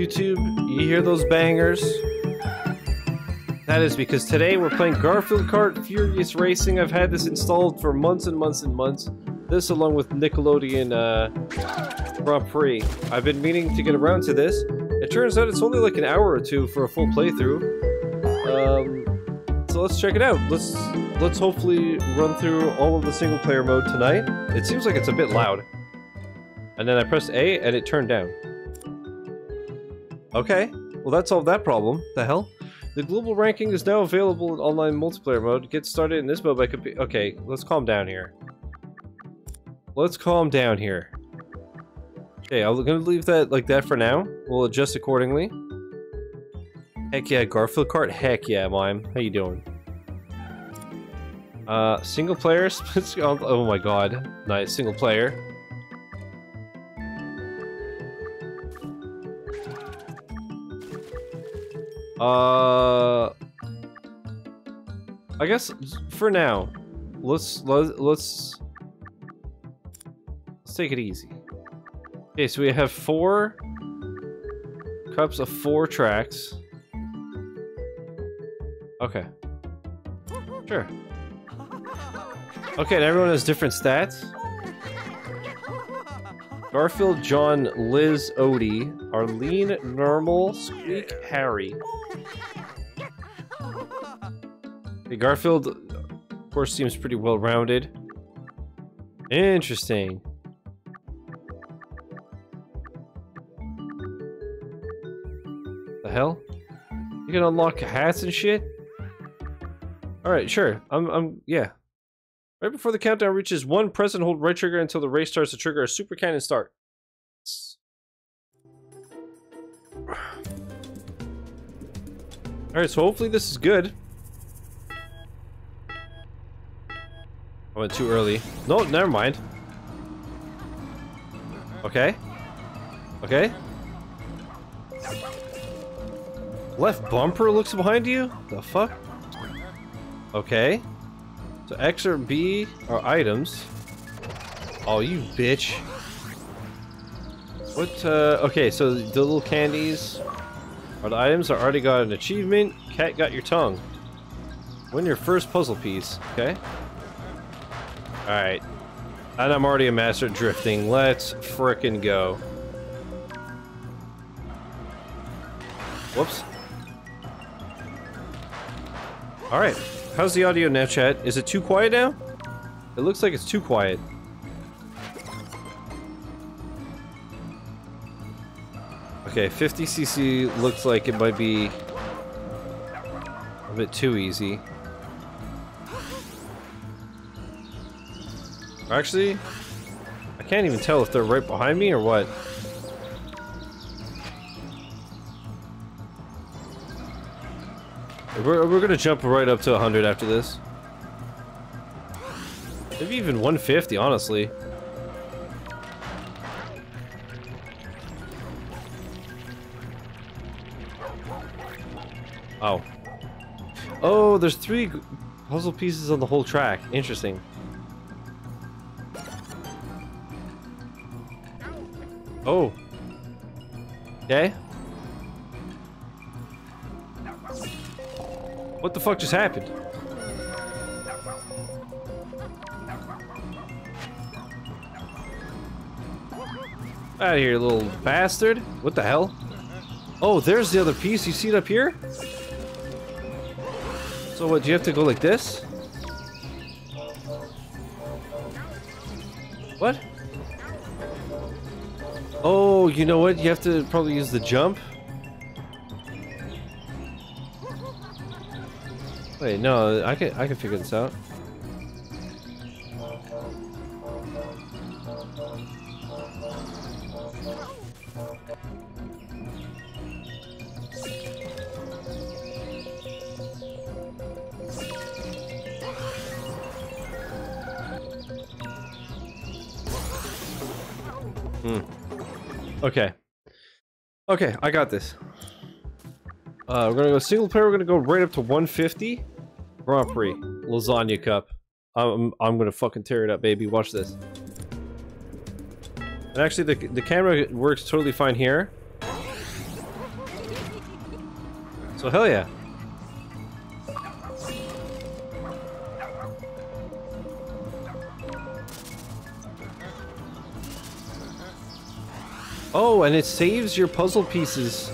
YouTube, you hear those bangers? That is because today we're playing Garfield Kart Furious Racing. I've had this installed for months and months and months. This along with Nickelodeon uh, Grand Prix. I've been meaning to get around to this. It turns out it's only like an hour or two for a full playthrough. Um, so let's check it out. Let's let's hopefully run through all of the single player mode tonight. It seems like it's a bit loud. And then I pressed A and it turned down. Okay, well that solved that problem. The hell? The global ranking is now available in online multiplayer mode. Get started in this mode by comp- Okay, let's calm down here. Let's calm down here. Okay, I'm gonna leave that like that for now. We'll adjust accordingly. Heck yeah, Garfield Kart. Heck yeah, mime. How you doing? Uh, single player. oh my god, nice single player. Uh, I guess for now, let's let's let's take it easy. Okay, so we have four cups of four tracks. Okay. Sure. Okay, and everyone has different stats. Garfield, Jon, Liz, Odie, Arlene, Nermal, Squeak, Harry. Okay, Garfield, of course, seems pretty well-rounded. Interesting. The hell? You can unlock hats and shit? Alright, sure. I'm, I'm, yeah. Right before the countdown reaches one, press and hold right trigger until the race starts to trigger a super cannon start. Alright, so hopefully this is good. I went too early. No, never mind. Okay. Okay. Left bumper looks behind you? The fuck? Okay. So X or B are items. Oh, you bitch. What, uh, okay, so the little candies are the items. I already got an achievement. Cat got your tongue. Win your first puzzle piece, okay? Alright. And I'm already a master at drifting. Let's frickin' go. Whoops. Alright. How's the audio now, chat? Is it too quiet now? It looks like it's too quiet. Okay, 50cc looks like it might be a bit too easy. Actually, I can't even tell if they're right behind me or what. We're, gonna jump right up to 100 after this. Maybe even 150, honestly. Oh. Oh, there's three puzzle pieces on the whole track. Interesting. Oh. Okay. What the fuck just happened? Out of here, little bastard. What the hell? Oh, there's the other piece. You see it up here? So what, do you have to go like this? What? Oh, you know what? You have to probably use the jump. Wait, no, I can I can figure this out. Hmm. Okay. Okay, I got this. Uh, we're gonna go single player. We're gonna go right up to 150. Grand Prix, lasagna cup. I'm I'm gonna fucking tear it up, baby. Watch this. And actually, the the camera works totally fine here. So hell yeah. Oh, and it saves your puzzle pieces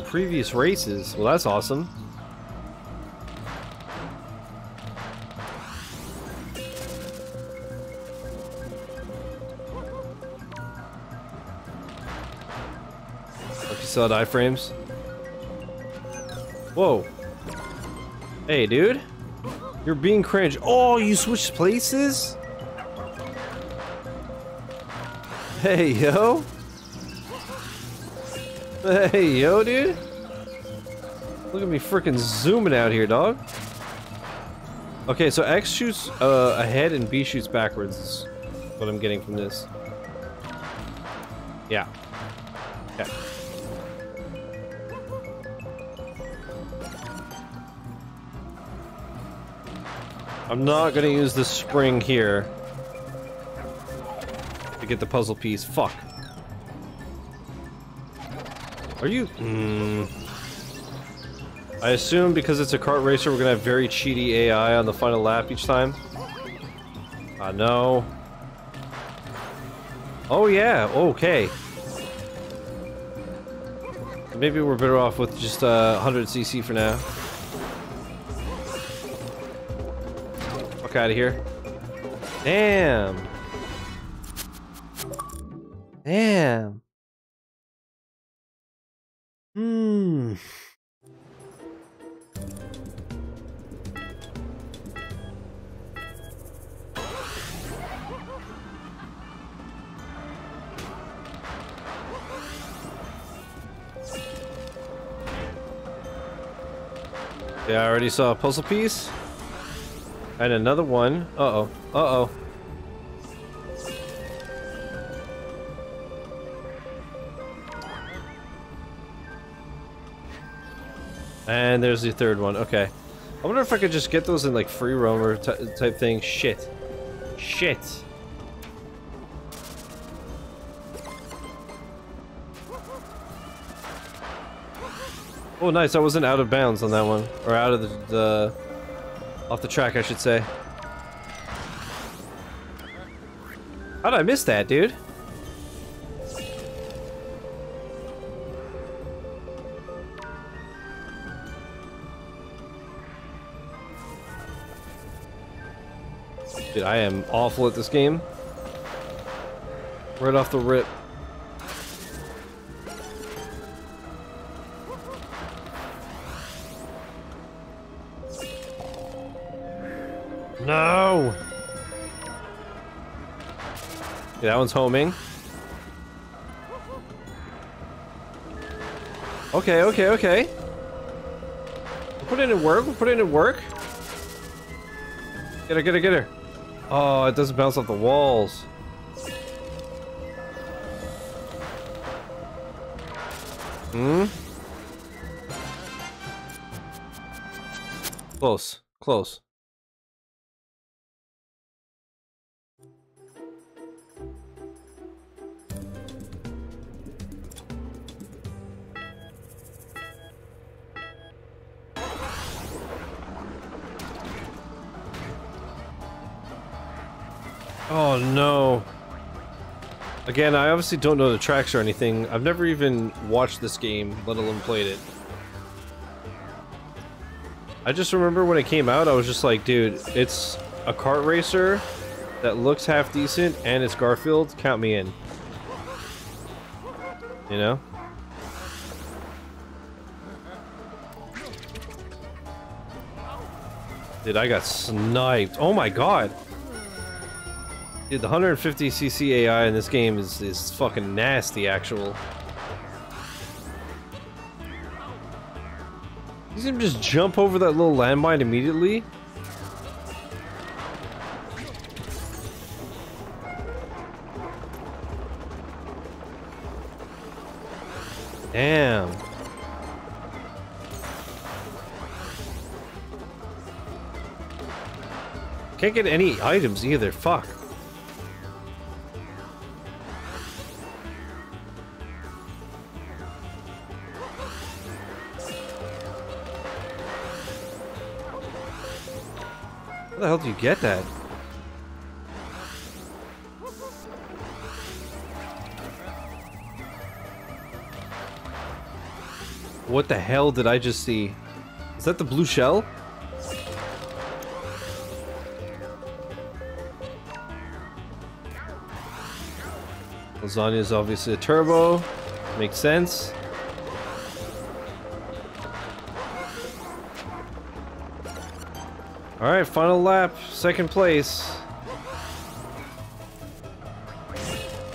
from previous races. Well, that's awesome. Hope you saw iframes. Whoa. Hey, dude. You're being cringe. Oh, you switched places? Hey, yo. Hey, yo, dude. Look at me freaking zooming out here, dog. Okay, so X shoots uh, ahead and B shoots backwards is what I'm getting from this. Yeah. Okay. I'm not gonna use the spring here to get the puzzle piece. Fuck. Are you... Mm. I assume because it's a kart racer, we're gonna have very cheaty AI on the final lap each time. I uh, know. Oh yeah, okay. Maybe we're better off with just uh, 100cc for now. Fuck out of here. Damn. Damn. Yeah, I already saw a puzzle piece. And another one. Uh-oh. Uh-oh. And there's the third one. Okay. I wonder if I could just get those in like free roamer type thing. Shit. Shit. Oh, nice. I wasn't out of bounds on that one. Or out of the, the... Off the track, I should say. How did I miss that, dude? I am awful at this game. Right off the rip. No! Okay, that one's homing. Okay, okay, okay. We'll put it in work, we'll put it in work. Get her, get her, get her. Oh, it doesn't bounce off the walls. Hmm? Close. Close. Oh no. Again, I obviously don't know the tracks or anything. I've never even watched this game, let alone played it. I just remember when it came out, I was just like, dude, it's a kart racer that looks half decent and it's Garfield, count me in. You know? Dude, I got sniped. Oh my god. Dude, the 150cc AI in this game is, is fucking nasty, actual. You see him just jump over that little landmine immediately? Damn. Can't get any items either, fuck. Hell do you get that? What the hell did I just see? Is that the blue shell? Lasagna is obviously a turbo. Makes sense. Alright, final lap. Second place.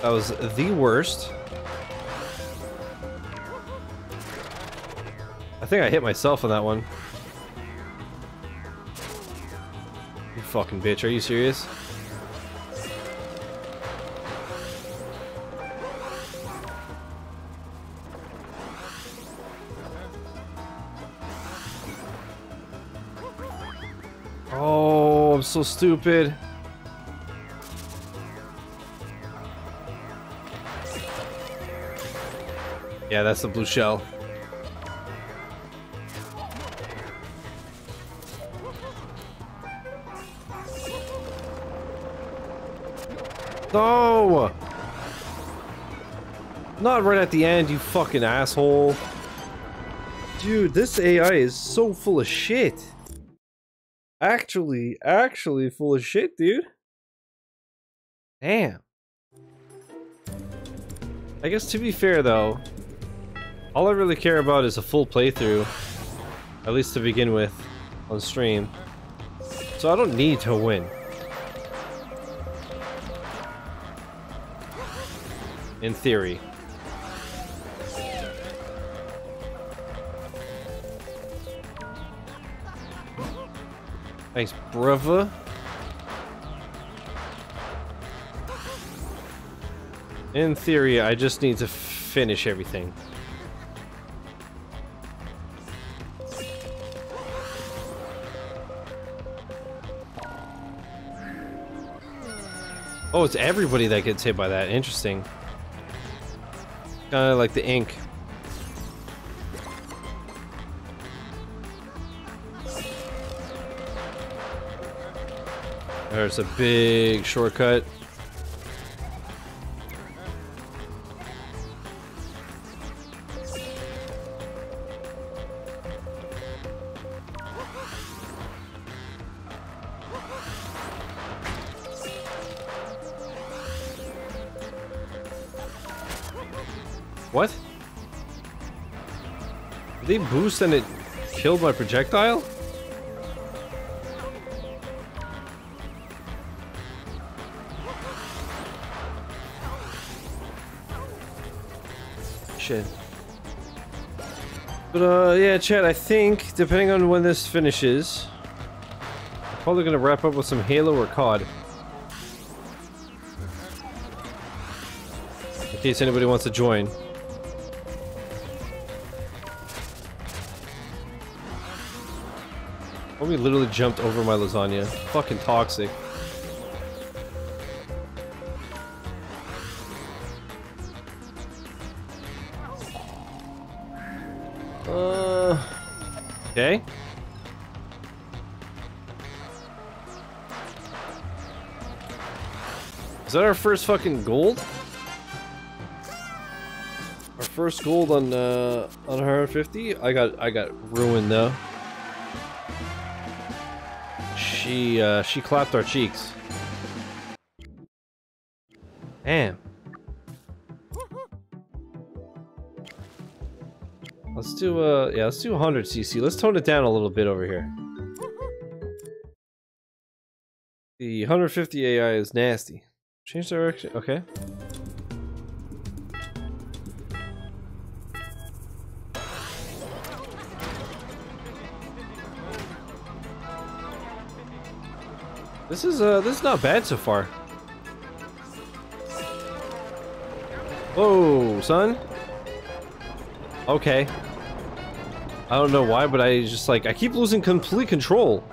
That was the worst. I think I hit myself on that one. You fucking bitch, are you serious? So stupid. Yeah, that's the blue shell. No! Not right at the end, you fucking asshole. Dude, this AI is so full of shit. Actually, actually full of shit, dude. Damn. I guess to be fair though, all I really care about is a full playthrough. At least to begin with, on stream. So I don't need to win. In theory. Thanks, brother. In theory, I just need to finish everything. Oh, it's everybody that gets hit by that. Interesting. Kind of like the ink. There's a big shortcut. What? Did they boost and it killed my projectile? Shit. But uh, yeah, Chad, I think, depending on when this finishes, I'm probably gonna wrap up with some Halo or COD. In case anybody wants to join. Homie literally jumped over my lasagna. Fucking toxic. First fucking gold? Our first gold on uh on 150? I got I got ruined though. She uh she clapped our cheeks. Damn. Let's do uh yeah, let's do 100 cc. Let's tone it down a little bit over here. The 150 AI is nasty. Change direction. Okay. This is uh this is not bad so far. Whoa, son. Okay. I don't know why, but I just like I keep losing complete control.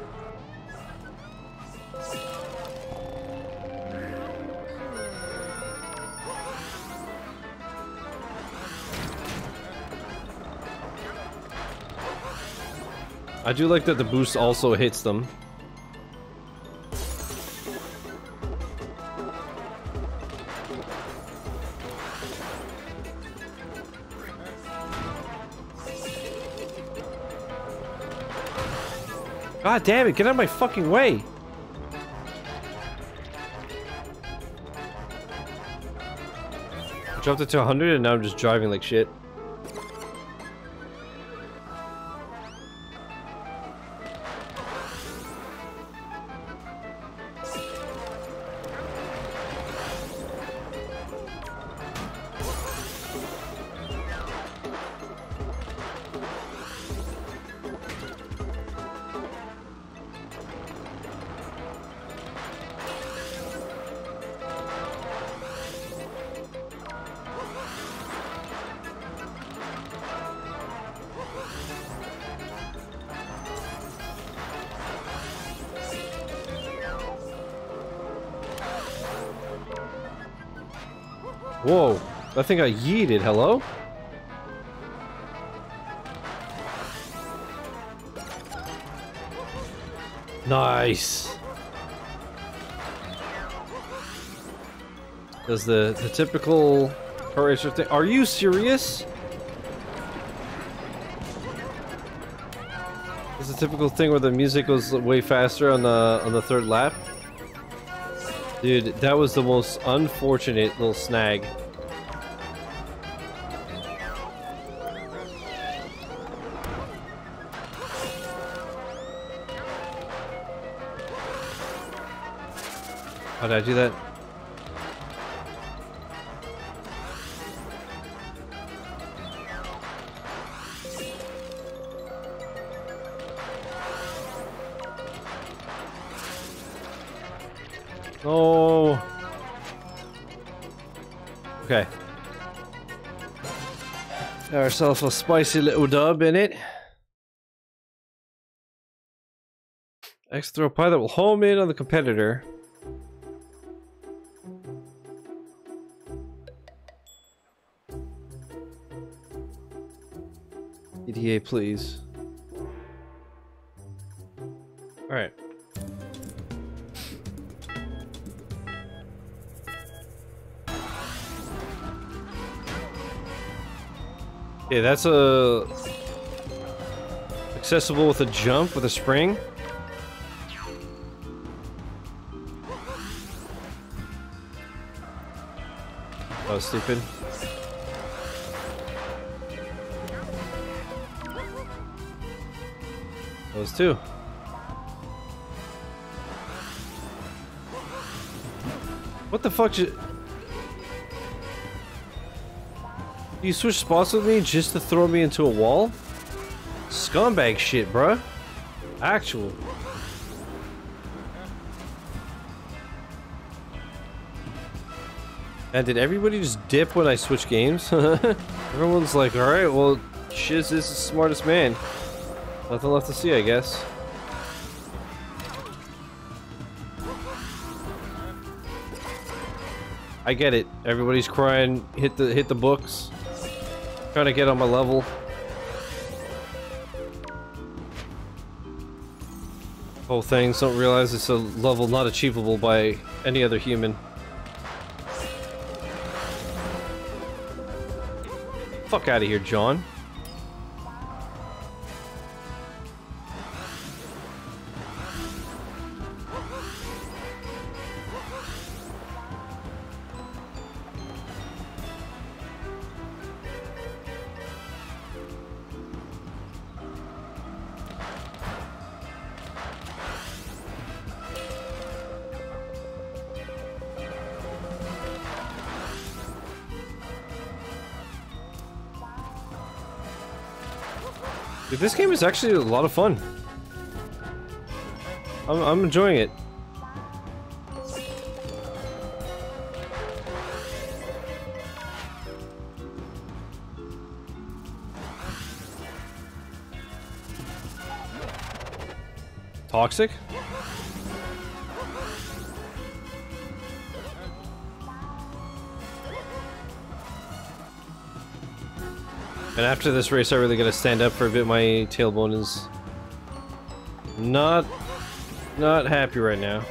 I do like that the boost also hits them. God damn it, get out of my fucking way! Dropped it to 100 and now I'm just driving like shit. That thing yeeted, hello? Nice. Does the, the typical racer thing- Are you serious? It's a typical thing where the music goes way faster on the on the third lap. Dude, that was the most unfortunate little snag. How did I do that? Oh. Okay. Got ourselves a spicy little dub in it. X throw pie that will home in on the competitor. Please. Alright. Yeah, that's a accessible with a jump with a spring. That was stupid. Those two. What the fuck? You switch spots with me just to throw me into a wall? Scumbag shit, bruh. Actual. And did everybody just dip when I switch games? Everyone's like, alright, well, Shiz is the smartest man. Nothing left to see, I guess. I get it. Everybody's crying. Hit the hit the books. Trying to get on my level. Whole things don't realize it's a level not achievable by any other human. Fuck out of here, Jon. Dude, this game is actually a lot of fun. I'm, I'm enjoying it. Toxic? After this race, I really gotta stand up for a bit. My tailbone is not, not happy right now.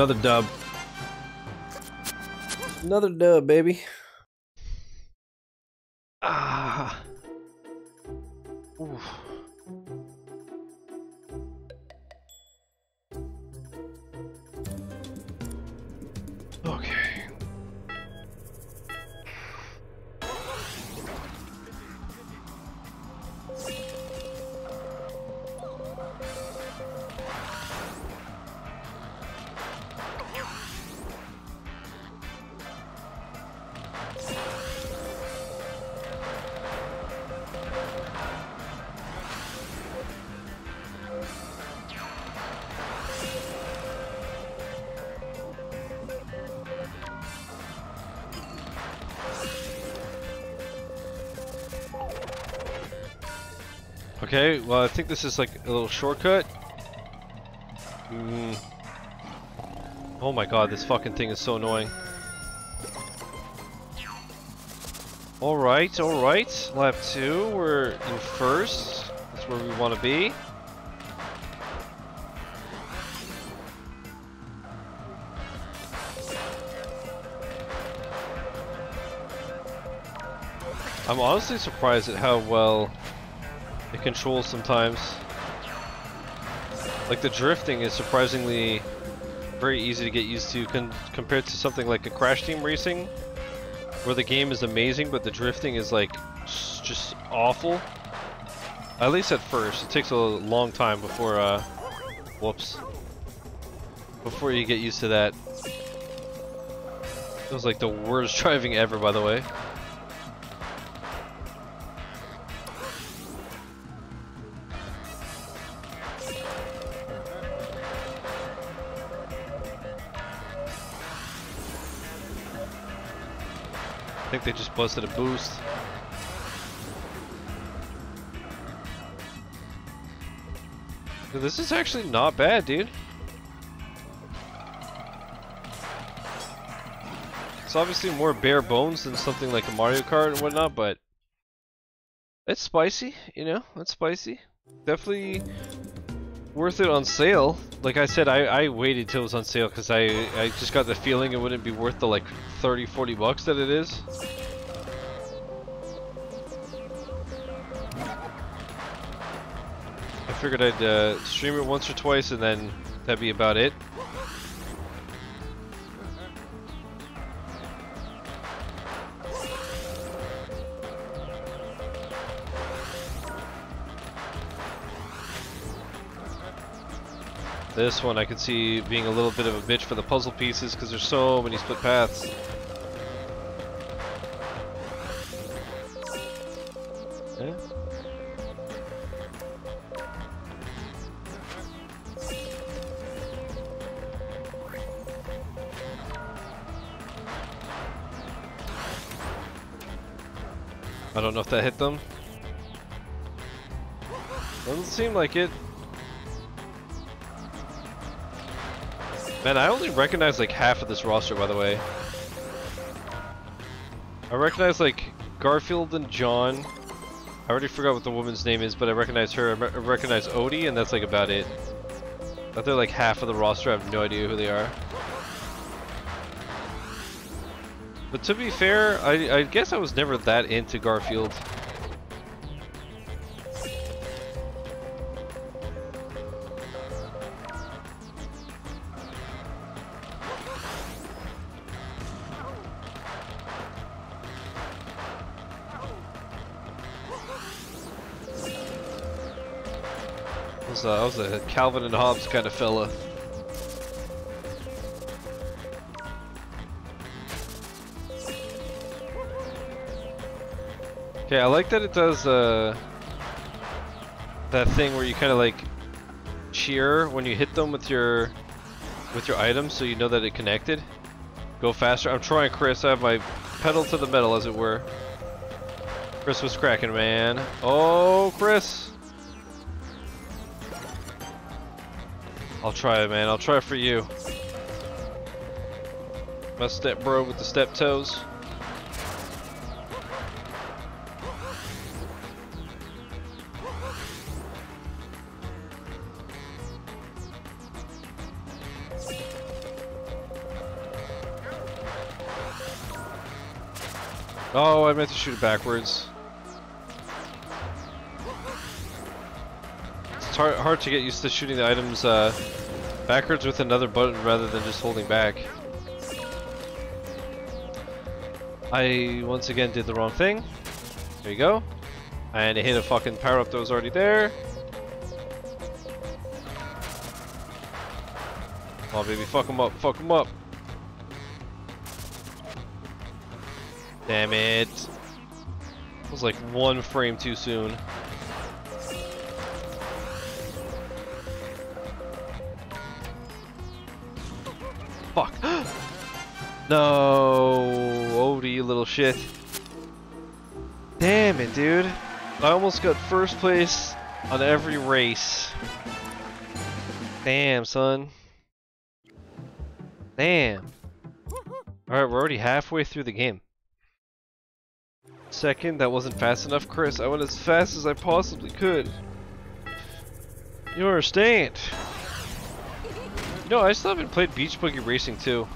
Another dub. Another dub, baby. Okay, well I think this is like a little shortcut. Mm. Oh my god, this fucking thing is so annoying. Alright, alright. Lap 2, we're in first. That's where we want to be. I'm honestly surprised at how well it controls sometimes. Like the drifting is surprisingly very easy to get used to compared to something like a Crash Team Racing where the game is amazing but the drifting is like just awful. At least at first. It takes a long time before uh whoops. Before you get used to that. It was like the worst driving ever by the way. Busted a boost. This is actually not bad, dude. It's obviously more bare bones than something like a Mario Kart and whatnot, but it's spicy, you know, it's spicy. Definitely worth it on sale. Like I said, I, I waited till it was on sale because I, I just got the feeling it wouldn't be worth the like 30, 40 bucks that it is. Figured I'd uh, stream it once or twice and then that'd be about it. This one I could see being a little bit of a bitch for the puzzle pieces because there's so many split paths. Don't know if that hit them. Doesn't seem like it. Man, I only recognize like half of this roster, by the way. I recognize like Garfield and Jon. I already forgot what the woman's name is, but I recognize her. I recognize Odie, and that's like about it. But they're like half of the roster. I have no idea who they are. But to be fair, I, I guess I was never that into Garfield. I was a Calvin and Hobbes kind of fella. Okay, I like that it does uh, that thing where you kind of like cheer when you hit them with your with your items, so you know that it connected. Go faster. I'm trying, Chris. I have my pedal to the metal, as it were. Chris was cracking, man. Oh, Chris. I'll try it, man. I'll try for you. My step bro with the step toes. I meant to shoot it backwards. It's hard, hard to get used to shooting the items uh, backwards with another button rather than just holding back. I once again did the wrong thing. There you go. And it hit a fucking power up that was already there. Oh baby, fuck him up, fuck him up. Damn it. Was like one frame too soon. Fuck. no, Odie, you little shit. Damn it, dude. I almost got first place on every race. Damn, son. Damn. Alright, we're already halfway through the game. Second, that wasn't fast enough, Chris. I went as fast as I possibly could. You understand? Know, I still haven't played Beach Buggy Racing 2.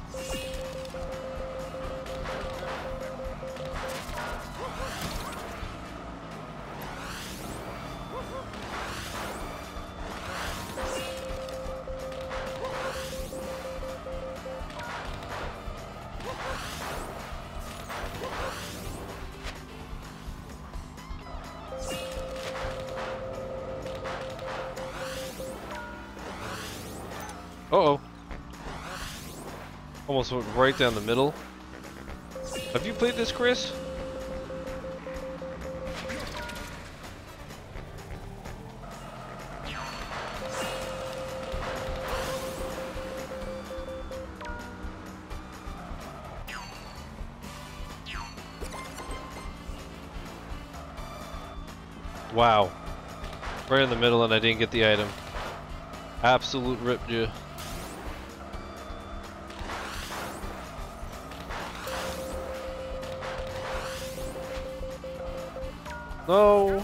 Went right down the middle. Have you played this, Chris? Wow. Right in the middle and I didn't get the item. Absolute rip, you. No.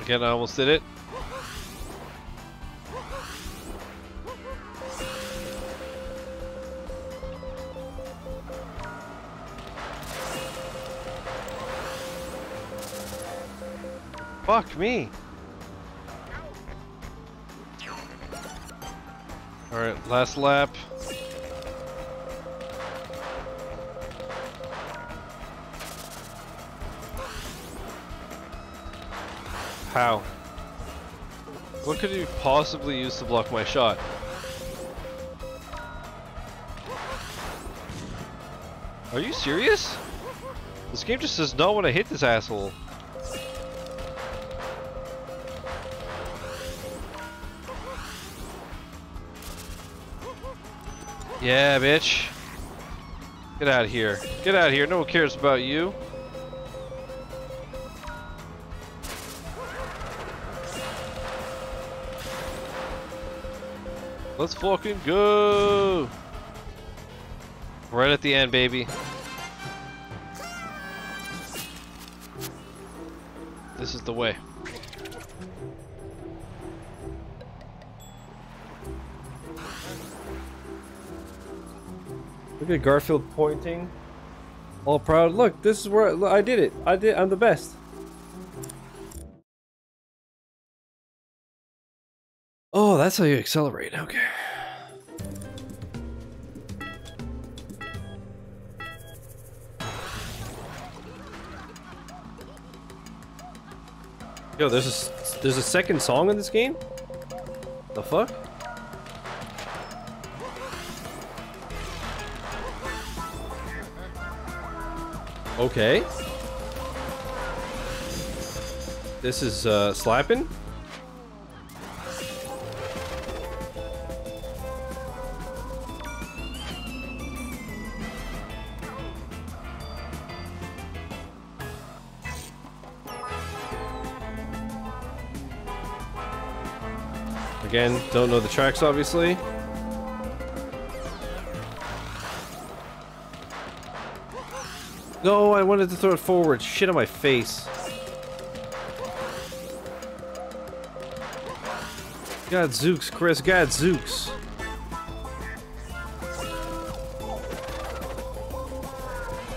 Again, I almost did it. Fuck me. Last lap. How? What could you possibly use to block my shot? Are you serious? This game just does not want to hit this asshole. Yeah, bitch. Get out of here. Get out of here. No one cares about you. Let's fucking go! Right at the end, baby. This is the way. Look at Garfield pointing. All proud. Look, this is where look, I did it. I did. I'm the best. Oh, that's how you accelerate. Okay. Yo, there's a there's a second song in this game. The fuck? Okay. This is uh, slapping. Again, don't know the tracks, obviously. No, I wanted to throw it forward. Shit on my face. God Zooks, Chris. God Zooks.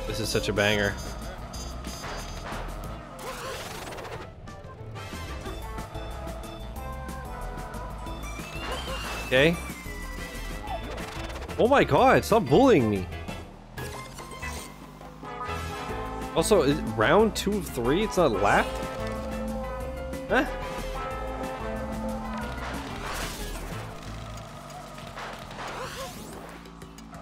This is such a banger. Okay. Oh my god, stop bullying me. Also, is round two of three? It's not lap? Huh?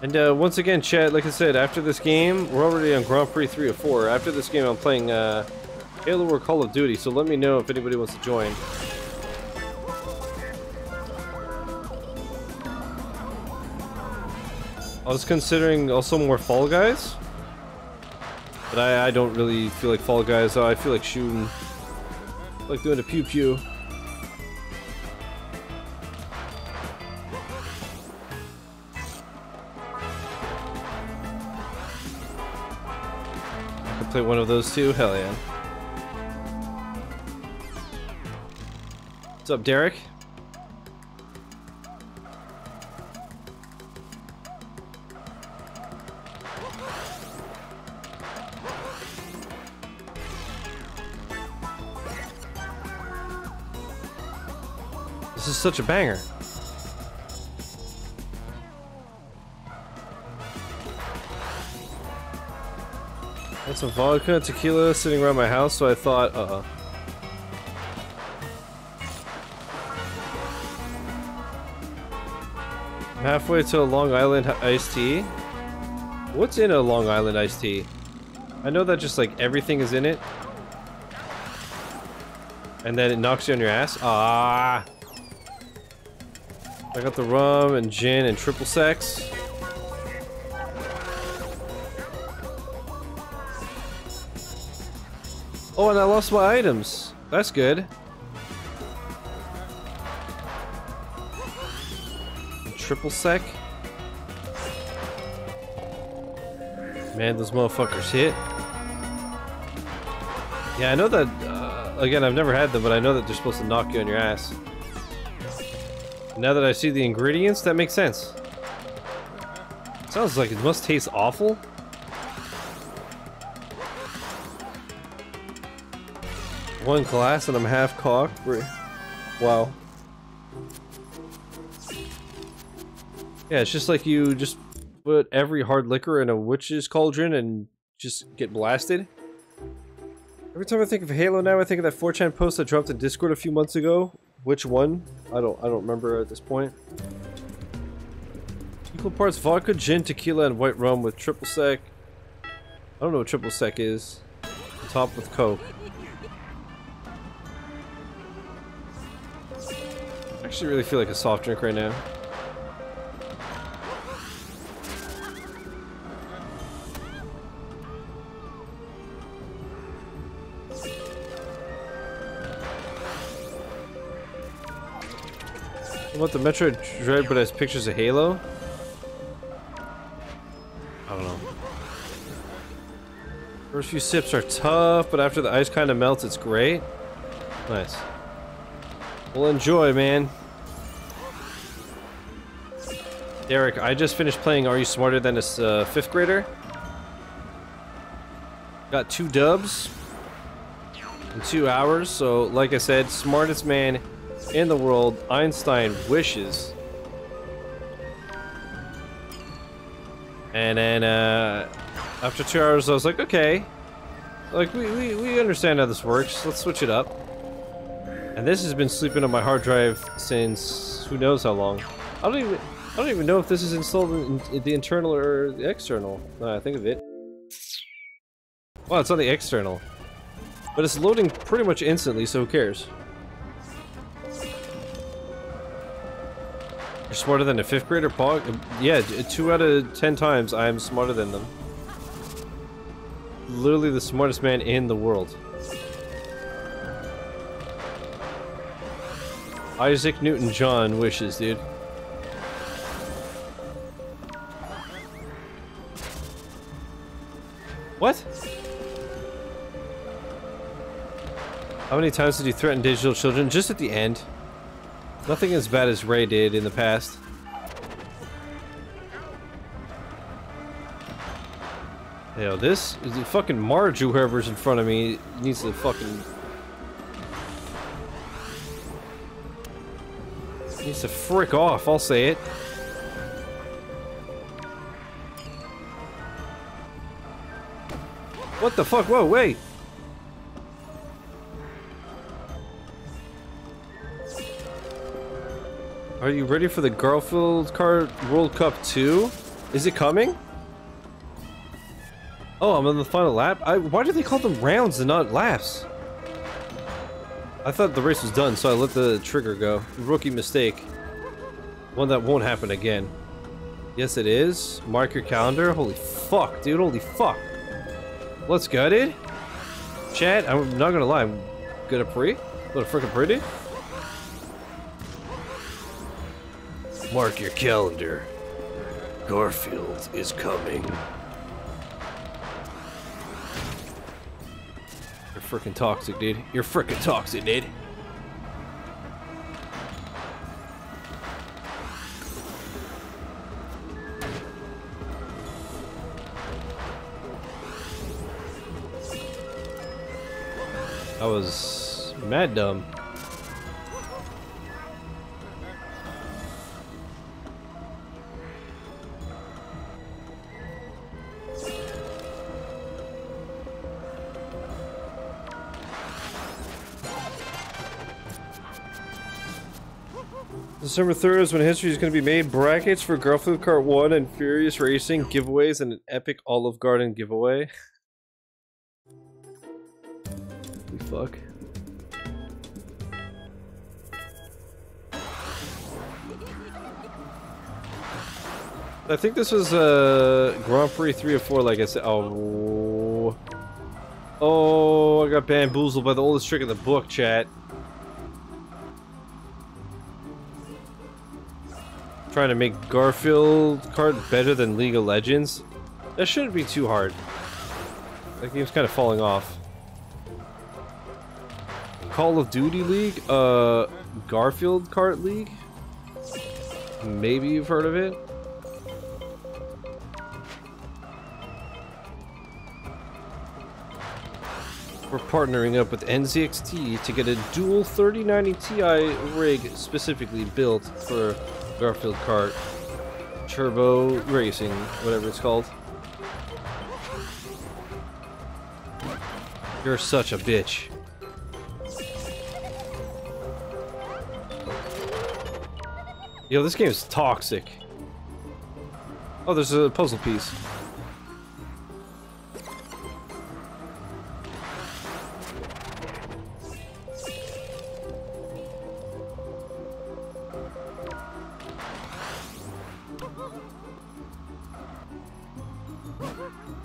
And uh, once again, chat, like I said, after this game, we're already on Grand Prix 3 or 4. After this game, I'm playing uh, Halo or Call of Duty, so let me know if anybody wants to join. I was considering also more Fall Guys. But I, I don't really feel like Fall Guys, though. I feel like shooting. like doing a pew-pew. I could play one of those too? Hell yeah. What's up, Derek? This is such a banger. Got some vodka and tequila sitting around my house, so I thought, uh-uh. Halfway to a Long Island iced tea. What's in a Long Island iced tea? I know that just like everything is in it. And then it knocks you on your ass. Ah. I got the rum and gin and triple sex. Oh, and I lost my items. That's good. Triple sec. Man, those motherfuckers hit. Yeah, I know that, uh, again, I've never had them, but I know that they're supposed to knock you on your ass. Now that I see the ingredients, that makes sense. Sounds like it must taste awful. One glass and I'm half cocked. Wow. Yeah, it's just like you just put every hard liquor in a witch's cauldron and just get blasted. Every time I think of Halo now, I think of that 4chan post that dropped in Discord a few months ago. Which one? I don't I don't remember at this point. Equal parts vodka, gin, tequila, and white rum with triple sec. I don't know what triple sec is. Top with coke. I actually really feel like a soft drink right now. What the Metroid Dread but has pictures of Halo? I don't know. First few sips are tough, but after the ice kind of melts, it's great. Nice. Well, enjoy, man. Derek, I just finished playing Are You Smarter Than a uh, Fifth Grader? Got two dubs in two hours, so like I said, smartest man in the world, Einstein wishes. And then, uh, after two hours, I was like, okay, like, we, we, we understand how this works, let's switch it up. And this has been sleeping on my hard drive since who knows how long. I don't even... I don't even know if this is installed in, the internal or the external. Now I think of it. Well, it's on the external. But it's loading pretty much instantly, so who cares? You're smarter than a fifth grader, Pog? Yeah, two out of ten times I am smarter than them. Literally the smartest man in the world. Isaac Newton John wishes, dude. What? How many times did you threaten digital children? Just at the end. Nothing as bad as Ray did in the past. Yo, this is the fucking Marge, whoever's in front of me, needs to fucking... Needs to frick off, I'll say it. What the fuck? Whoa, wait! Are you ready for the Garfield Kart World Cup 2? Is it coming? Oh, I'm on the final lap? I, why do they call them rounds and not laps? I thought the race was done, so I let the trigger go. Rookie mistake. One that won't happen again. Yes, it is. Mark your calendar. Holy fuck, dude. Holy fuck. Let's go, dude. Chat, I'm not gonna lie. I'm good at pretty. What a freaking pretty. Mark your calendar. Garfield is coming. You're freaking toxic, dude. You're freaking toxic, dude. I was mad dumb. December 3rd is when history is going to be made. Brackets for Garfield Kart 1 and Furious Racing giveaways and an epic Olive Garden giveaway. Fuck. I think this was uh, Grand Prix 3 or 4, like I said. Oh. Oh, I got bamboozled by the oldest trick in the book, chat. Trying to make Garfield Kart better than League of Legends. That shouldn't be too hard. That game's kind of falling off. Call of Duty League? Uh, Garfield Kart League? Maybe you've heard of it? We're partnering up with NZXT to get a dual 3090 Ti rig specifically built for Garfield Kart Turbo Racing, whatever it's called. You're such a bitch. Yo, this game is toxic. Oh, there's a puzzle piece.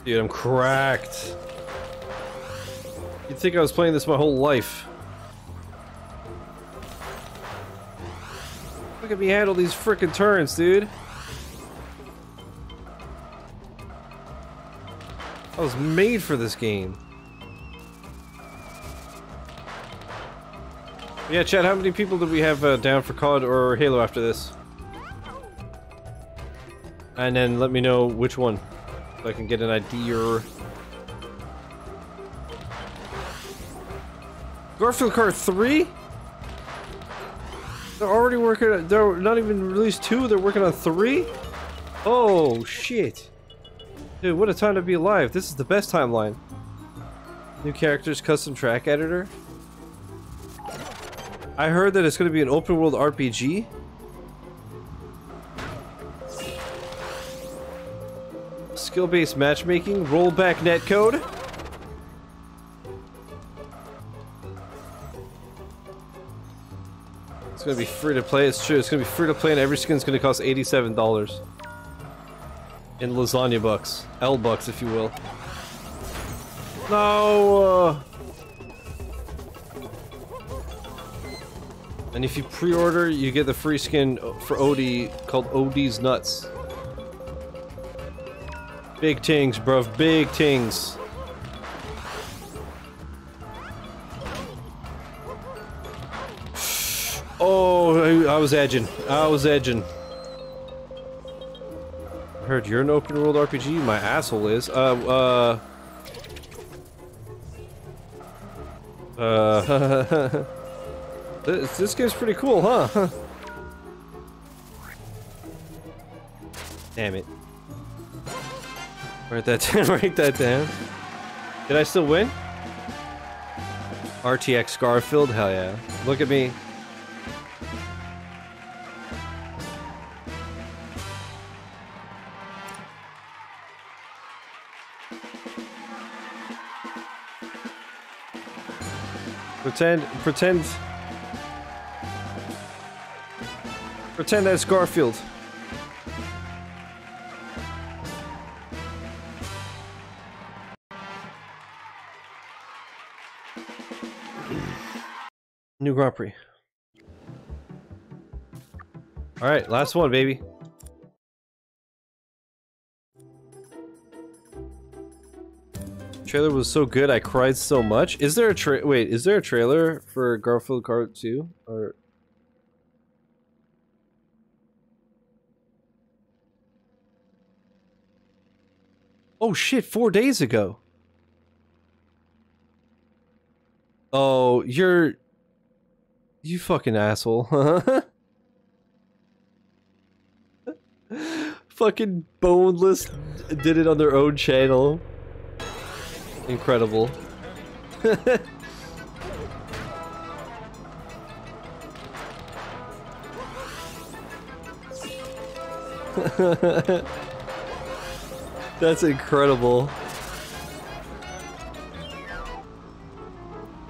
Dude, I'm cracked. You'd think I was playing this my whole life. Look at me handle these freaking turns, dude. I was made for this game. Yeah, Chad, how many people do we have uh, down for COD or Halo after this? And then let me know which one. So I can get an idea. Garfield Kart 3? They're already working they're not even released 2, they're working on 3? Oh, shit. Dude, what a time to be alive. This is the best timeline. New characters, custom track editor. I heard that it's going to be an open world RPG. Skill-based matchmaking, rollback netcode. It's gonna be free to play, it's true, it's gonna be free to play and every skin's gonna cost $87. In lasagna bucks. L bucks, if you will. No! Uh... And if you pre-order, you get the free skin for Odie called Odie's Nuts. Big tings, bruv. Big tings. Oh, I, I was edging. I was edging. I heard you're an open world RPG. My asshole is. Uh, uh. Uh. this, this game's pretty cool, huh? Damn it. Write that down. Write that down. Did I still win? RTX Garfield? Hell yeah. Look at me. Pretend, pretend. Pretend that's Garfield. Grand Prix. Alright, last one, baby. Trailer was so good, I cried so much. Is there a tra- wait, is there a trailer for Garfield Kart 2? Or... Oh shit, four days ago. Oh, you're... You fucking asshole. huh? fucking boneless did it on their own channel. Incredible. That's incredible.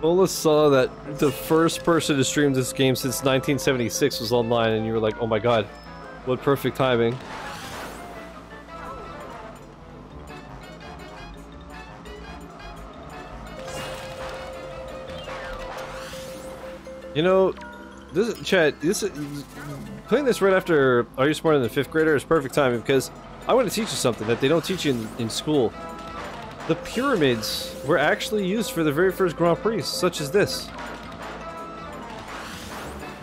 Ola saw that the first person to stream this game since 1976 was online and you were like, oh my god, what perfect timing. You know, this chat, this playing this right after Are You Smarter Than the Fifth Grader is perfect timing because I want to teach you something that they don't teach you in, in school. The pyramids were actually used for the very first Grand Prix, such as this.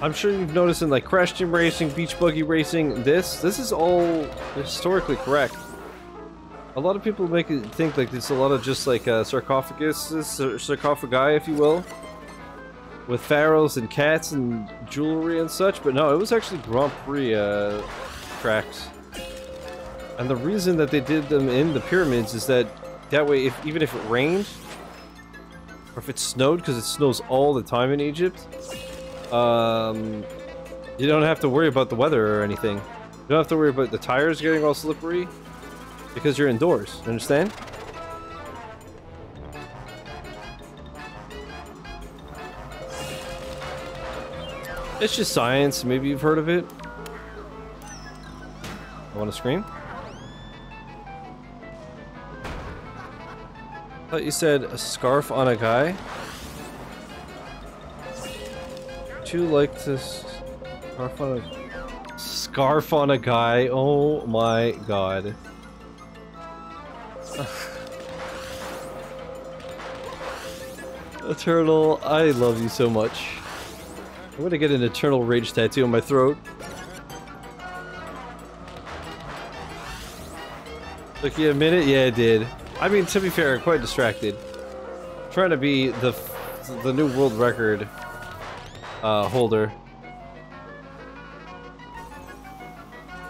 I'm sure you've noticed in like Crash Team Racing, Beach Buggy Racing, this, this is all historically correct. A lot of people make it think like it's a lot of just like uh, sarcophagus, sarcophagi, if you will, with pharaohs and cats and jewelry and such, but no, it was actually Grand Prix uh, tracks. And the reason that they did them in the pyramids is that that way, if even if it rained, or if it snowed, because it snows all the time in Egypt, um, you don't have to worry about the weather or anything. You don't have to worry about the tires getting all slippery, because you're indoors, understand? It's just science, maybe you've heard of it. I want to scream? Thought you said a scarf on a guy. Would you like to scarf on a scarf on a guy? Oh my god. Eternal, I love you so much. I'm gonna get an Eternal Rage tattoo on my throat. Took you a minute? Yeah, it did. I mean, to be fair, I'm quite distracted. I'm trying to be the the new world record uh, holder.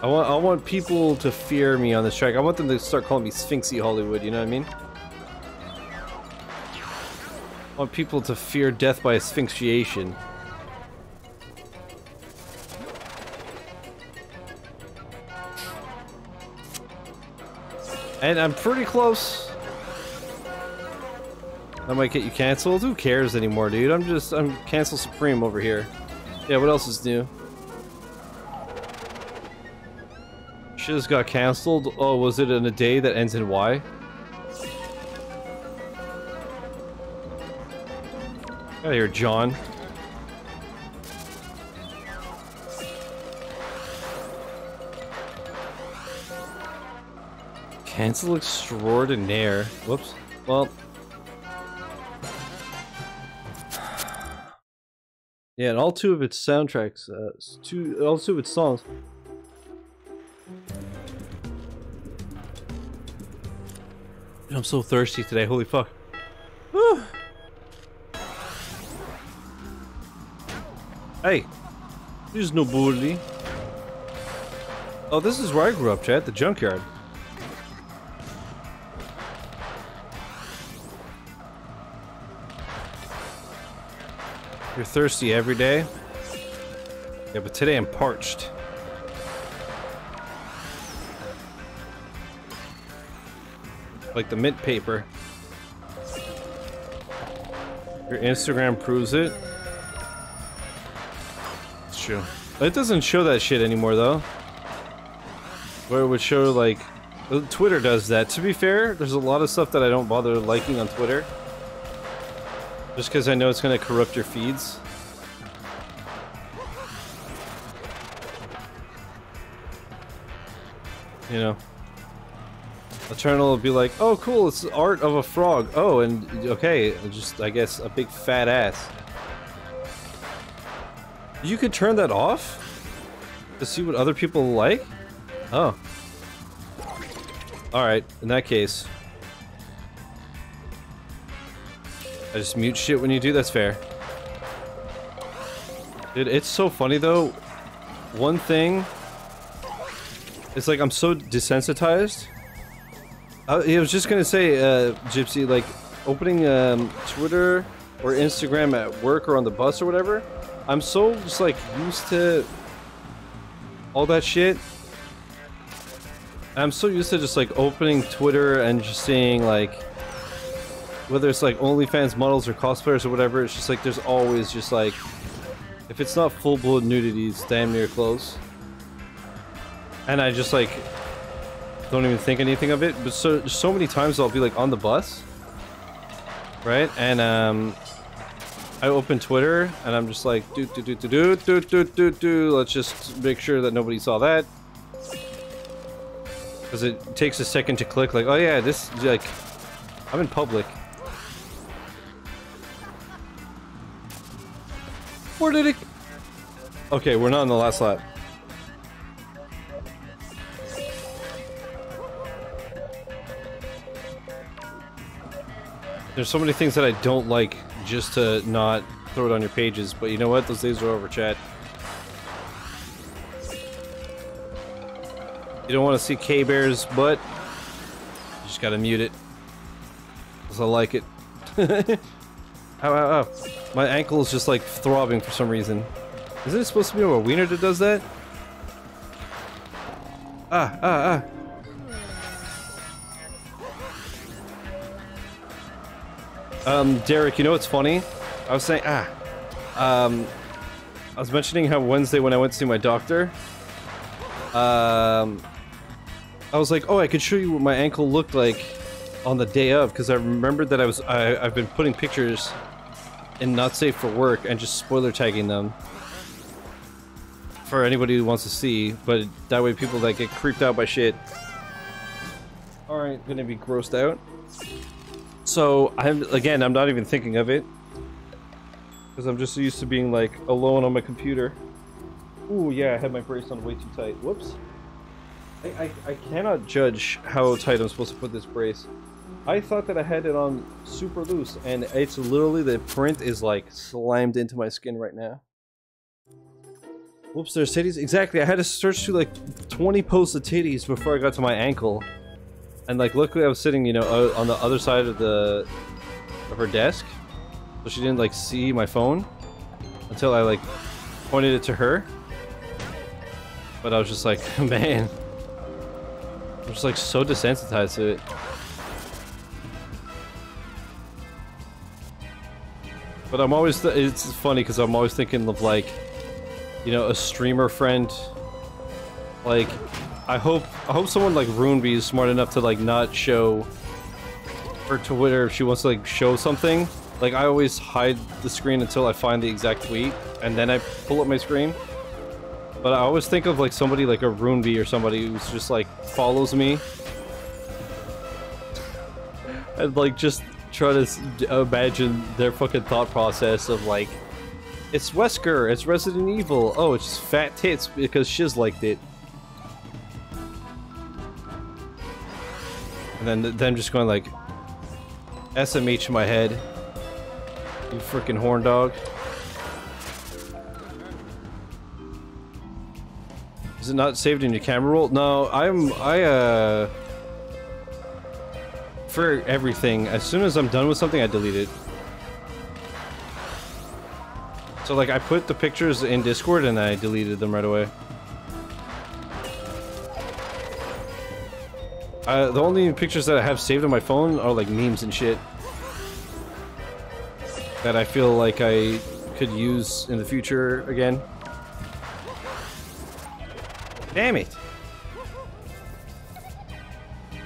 I want I want people to fear me on this track. I want them to start calling me Sphinxy Hollywood. You know what I mean? I want people to fear death by asphyxiation. And I'm pretty close. That might get you canceled. Who cares anymore, dude? I'm just, I'm cancel supreme over here. Yeah, what else is new? Shiz got canceled. Oh, was it in a day that ends in Y? Out of here, John. Cancel extraordinaire. Whoops. Well, Yeah, and all two of its soundtracks, uh, two, all two of its songs. I'm so thirsty today, holy fuck. hey, there's no bully. Oh, this is where I grew up, Chad, the junkyard. You're thirsty every day? Yeah, but today I'm parched. Like the mint paper. Your Instagram proves it. It's true. It doesn't show that shit anymore, though. Where it would show, like... Twitter does that. To be fair, there's a lot of stuff that I don't bother liking on Twitter. Just because I know it's going to corrupt your feeds. You know. Eternal will be like, oh cool, it's art of a frog. Oh, and okay, just, I guess, a big fat ass. You could turn that off? To see what other people like? Oh. Alright, in that case. I just mute shit when you do, that's fair. Dude, it's so funny though. One thing... It's like I'm so desensitized uh, I, was just gonna say, uh, Gypsy, like, opening um, Twitter or Instagram at work or on the bus or whatever, I'm so just, like, used to all that shit. I'm so used to just, like, opening Twitter and just seeing, like, whether it's, like, OnlyFans models or cosplayers or whatever, it's just, like, there's always just, like, if it's not full-blown nudity, it's damn near close. And I just, like, don't even think anything of it. But so so many times I'll be like on the bus, right? And um, I open Twitter and I'm just like, do do do do do do do do do. Let's just make sure that nobody saw that, because it takes a second to click. Like, oh yeah, this like, I'm in public. Where did it? Okay, we're not on the last lap. There's so many things that I don't like just to not throw it on your pages, but you know what? Those days are over, chat. You don't want to see K-Bear's butt? You just gotta mute it. Because I like it. ow, ow, ow. My ankle is just like throbbing for some reason. Isn't it supposed to be a wiener that does that? Ah, ah, ah. Um, Derek, you know what's funny? I was saying, ah, um, I was mentioning how Wednesday when I went to see my doctor, um, I was like, oh, I could show you what my ankle looked like on the day of, because I remembered that I was, I, I've been putting pictures in Not Safe for Work and just spoiler tagging them for anybody who wants to see, but that way people that get creeped out by shit aren't gonna be grossed out. So, I'm again, I'm not even thinking of it. Because I'm just used to being, like, alone on my computer. Ooh, yeah, I had my brace on way too tight. Whoops. I, I, I cannot judge how tight I'm supposed to put this brace. I thought that I had it on super loose, and it's literally, the print is, like, slammed into my skin right now. Whoops, there's titties. Exactly, I had to search through, like, 20 posts of titties before I got to my ankle. And like, luckily I was sitting, you know, on the other side of the of her desk, so she didn't like see my phone until I like pointed it to her. But I was just like, man, I'm just like so desensitized to it. But I'm always, it's funny because I'm always thinking of like, you know, a streamer friend, like I hope I hope someone like Runeby is smart enough to like not show her Twitter if she wants to like show something. Like I always hide the screen until I find the exact tweet and then I pull up my screen. But I always think of like somebody like a Runeby or somebody who's just like follows me. And like just try to imagine their fucking thought process of like It's Wesker. It's Resident Evil. Oh, it's just fat tits because Shiz liked it. And then then just going like SMH in my head. You freaking horn dog. Is it not saved in your camera roll? No, I'm I uh for everything. As soon as I'm done with something, I delete it. So like I put the pictures in Discord and I deleted them right away. Uh, the only pictures that I have saved on my phone are like memes and shit. That I feel like I could use in the future again. Damn it!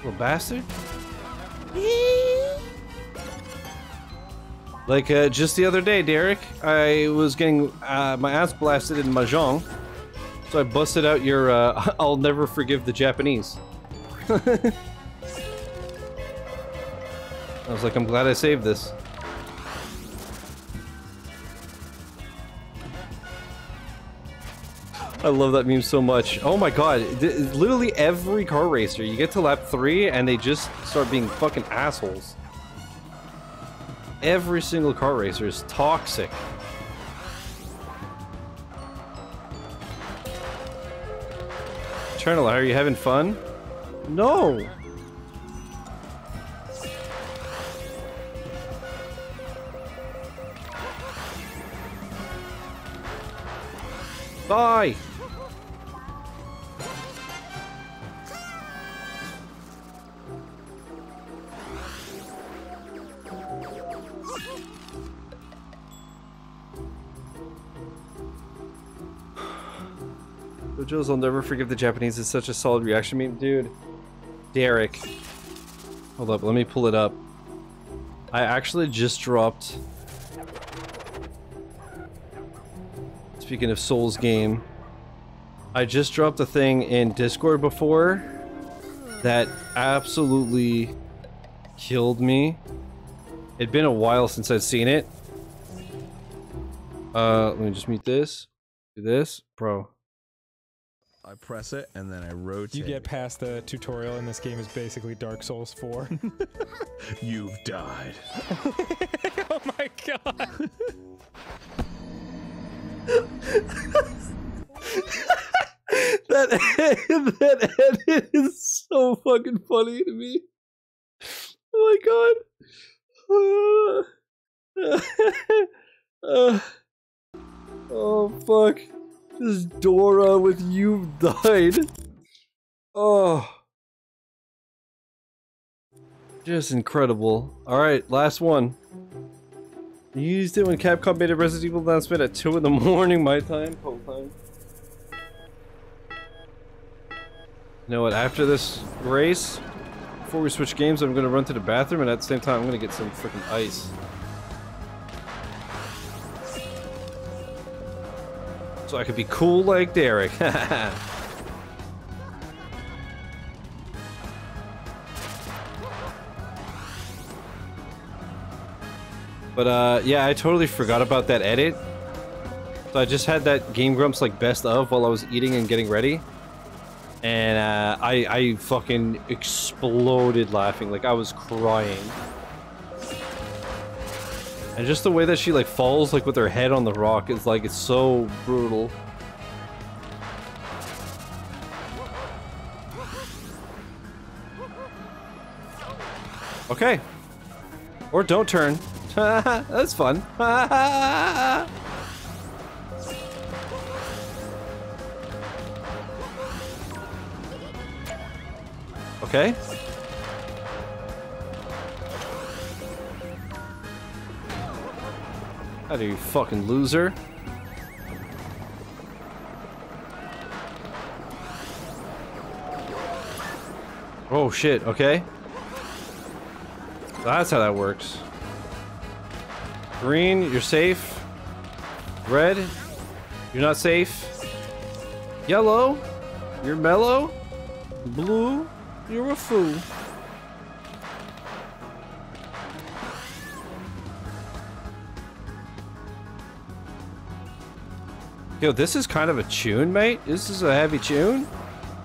Little bastard. Like, uh, just the other day, Derek, I was getting uh, my ass blasted in Mahjong. So I busted out your, uh, I'll never forgive the Japanese. I was like, I'm glad I saved this. I love that meme so much. Oh my god, literally every car racer, you get to lap 3 and they just start being fucking assholes. Every single car racer is toxic. Eternal, are you having fun? No! Bye! Joe's I'll never forgive the Japanese It's such a solid reaction meme. Dude, Derek. Hold up, let me pull it up. I actually just dropped... Speaking of Souls game, I just dropped a thing in Discord before that absolutely killed me. It'd been a while since I'd seen it. Uh, let me just mute this. Do this. Bro, I press it and then I rotate. You get past the tutorial and this game is basically Dark Souls 4. You've died. oh my god. that that edit is so fucking funny to me. Oh my god. Uh, uh, oh fuck. This Dora with You've Died. Oh. Just incredible. Alright, last one. You used it when Capcom made a Resident Evil announcement at 2 in the morning, my time, whole time. You know what, after this race, before we switch games, I'm gonna run to the bathroom and at the same time I'm gonna get some freaking ice. So I could be cool like Derek. but uh, yeah, I totally forgot about that edit. So I just had that Game Grumps like best of while I was eating and getting ready. And uh, I, I fucking exploded laughing. Like I was crying. And just the way that she like falls like with her head on the rock is like it's so brutal. Okay. Or don't turn. That's fun. okay. Do you fucking loser? Oh shit, okay. That's how that works. Green, you're safe. Red, you're not safe. Yellow, you're mellow. Blue, you're a fool. Yo, this is kind of a tune, mate. This is a heavy tune.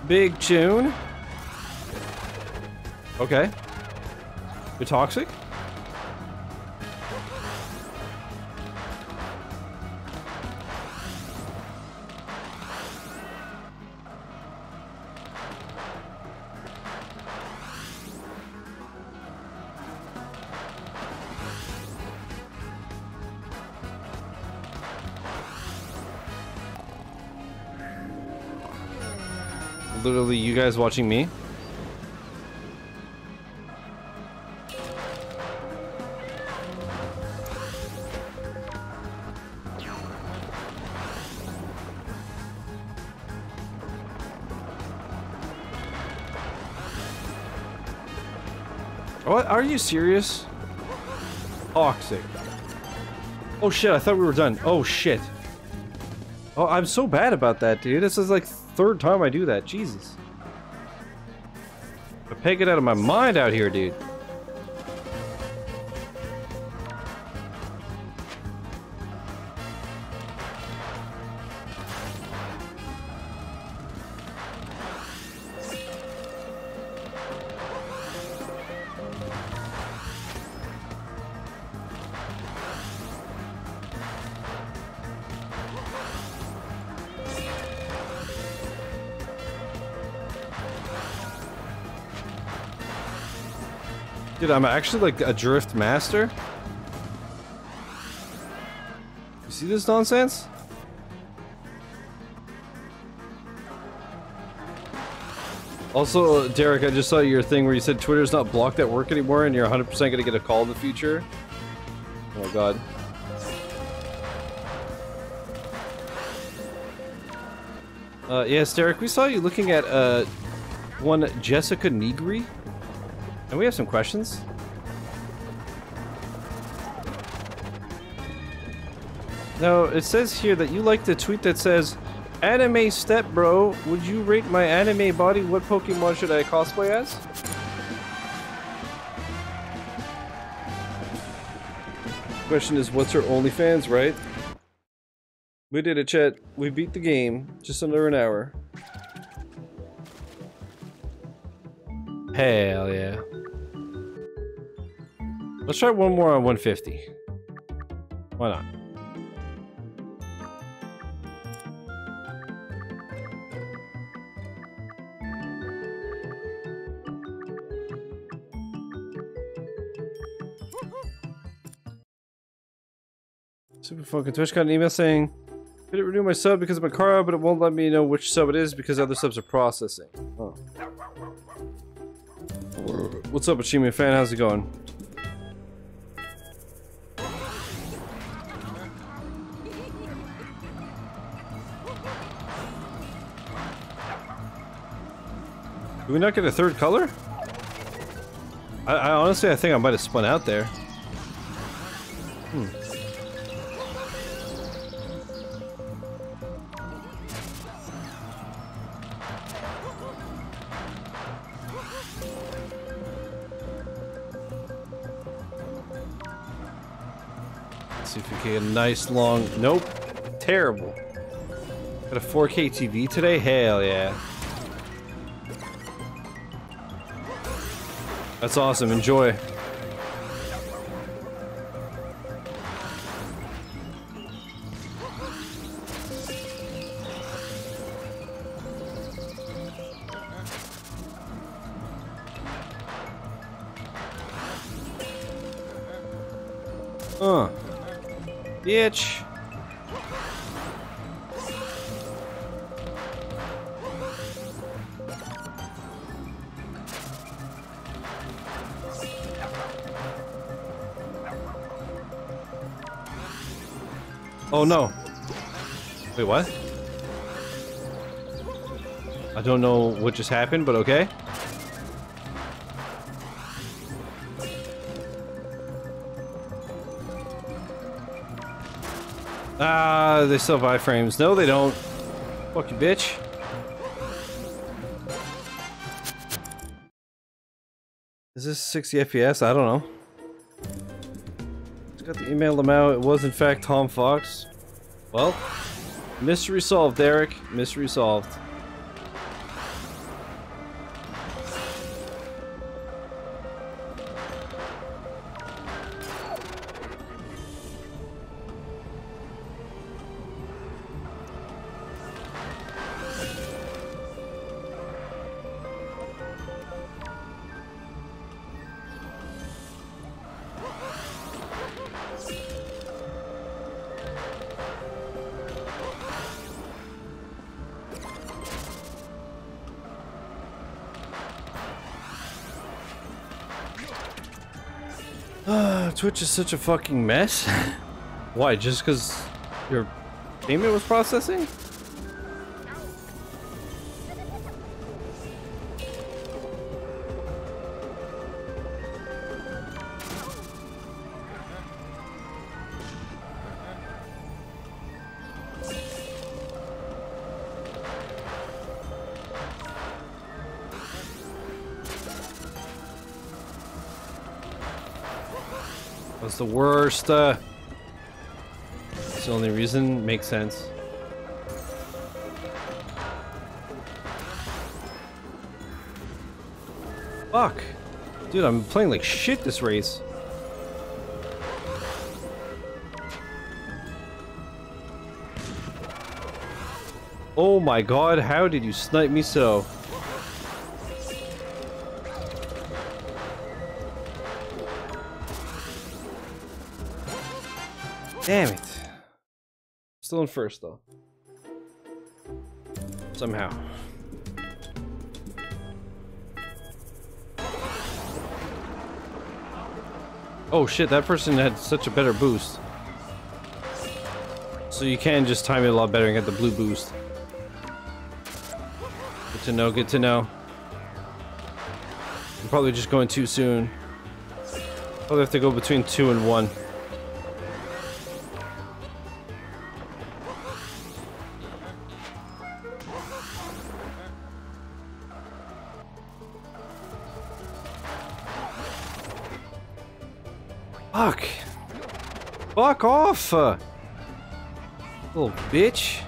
Big tune. Okay. You're toxic? Guys watching me? What? Are you serious? Toxic. Oh shit, I thought we were done. Oh shit. Oh, I'm so bad about that, dude. This is like third time I do that. Jesus. Peg it out of my mind out here, dude. Dude, I'm actually like a drift master. You see this nonsense? Also, Derek, I just saw your thing where you said Twitter's not blocked at work anymore and you're 100% gonna get a call in the future. Oh god. Uh, yes, Derek, we saw you looking at, uh, one Jessica Negri. And we have some questions. No, it says here that you like the tweet that says, Anime step bro, would you rate my anime body? What Pokemon should I cosplay as? Question is, what's her OnlyFans, right? We did it, chat. We beat the game. Just under an hour. Hell yeah. Let's try one more on 150. Why not? Super fucking Twitch got an email saying, Couldn't renew my sub because of my car, but it won't let me know which sub it is because other subs are processing. Oh. What's up, Achievement fan? How's it going? Do we not get a third color? I, I honestly, I think I might have spun out there. Hmm. Let's see if we get a nice long. Nope. Terrible. Got a 4K TV today? Hell yeah. That's awesome. Enjoy. Uh. Bitch. Oh no. Wait, what? I don't know what just happened, but okay. Ah, they still have iframes. No, they don't. Fuck you, bitch. Is this 60 FPS? I don't know. Just got email them out. It was in fact Tom Fox. Well, Mystery solved, Derek. Mystery solved. Twitch is such a fucking mess. Why? Just because your payment was processing? That's the worst. Uh, it's the only reason. Makes sense. Fuck. Dude, I'm playing like shit this race. Oh my god, how did you snipe me so? Damn it. Still in first though. Somehow. Oh shit, that person had such a better boost. So you can just time it a lot better and get the blue boost. Good to know, good to know. I'm probably just going too soon. Probably have to go between two and one. Uh, little bitch.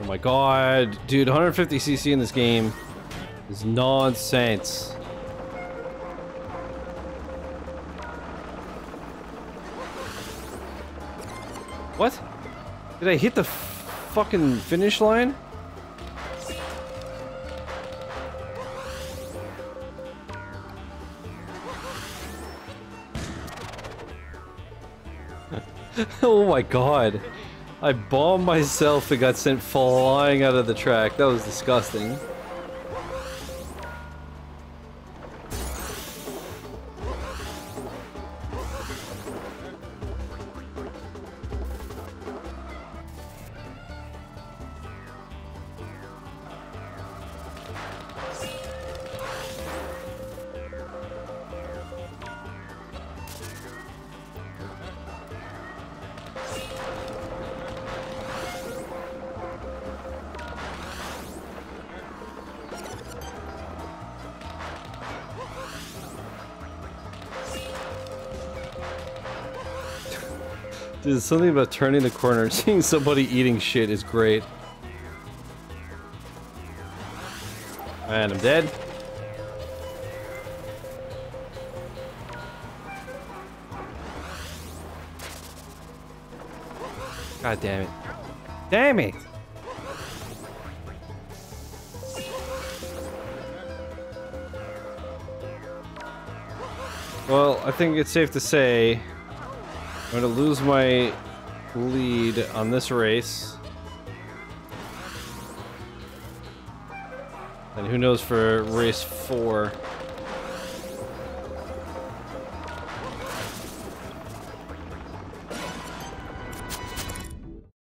Oh my god. Dude, 150cc in this game is nonsense. What? Did I hit the fucking finish line? oh my god. I bombed myself and got sent flying out of the track. That was disgusting. Dude, something about turning the corner and seeing somebody eating shit is great. And I'm dead. God damn it. Damn it! Well, I think it's safe to say I'm gonna lose my lead on this race. And who knows for race four.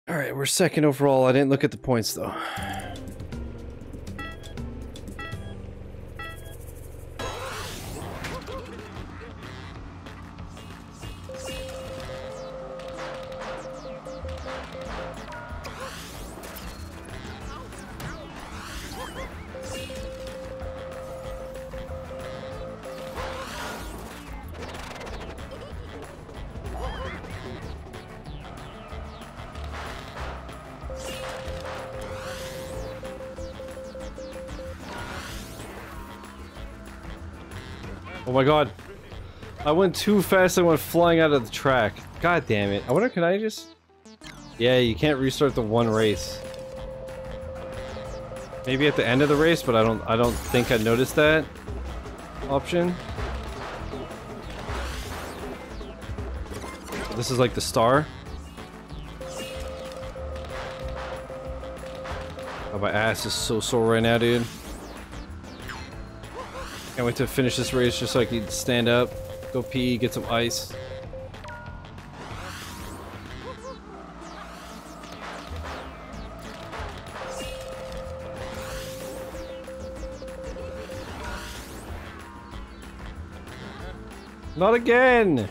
Alright, we're second overall. I didn't look at the points though. I went too fast, I went flying out of the track. God damn it. I wonder, can I just... Yeah, you can't restart the one race. Maybe at the end of the race, but I don't I don't think I noticed that option. This is like the star. Oh, my ass is so sore right now, dude. Can't wait to finish this race just so I can stand up, go pee, get some ice. Not again!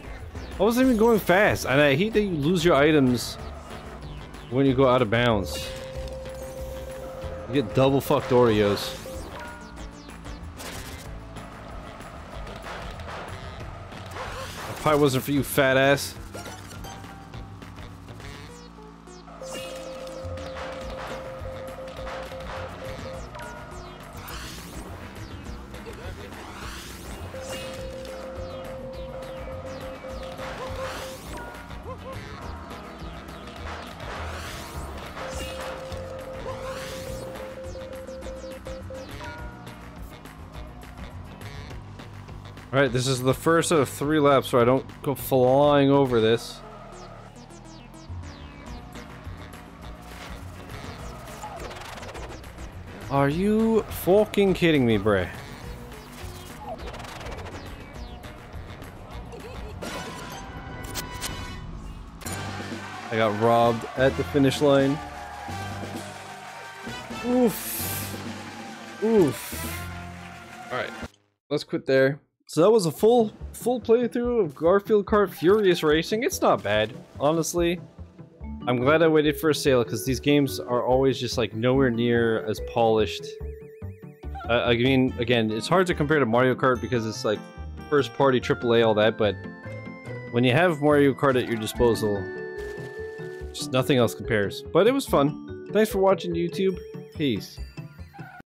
I wasn't even going fast, and I hate that you lose your items when you go out of bounds. You get double fucked Oreos. That pie wasn't for you, fat ass. This is the first of three laps so I don't go flying over this. Are you fucking kidding me, bruh? I got robbed at the finish line. Oof. Oof. Alright. Let's quit there. So that was a full full playthrough of Garfield Kart Furious Racing. It's not bad, honestly. I'm glad I waited for a sale because these games are always just like nowhere near as polished. Uh, I mean, again, it's hard to compare to Mario Kart because it's like first party AAA, all that, but when you have Mario Kart at your disposal, just nothing else compares. But it was fun. Thanks for watching YouTube. Peace.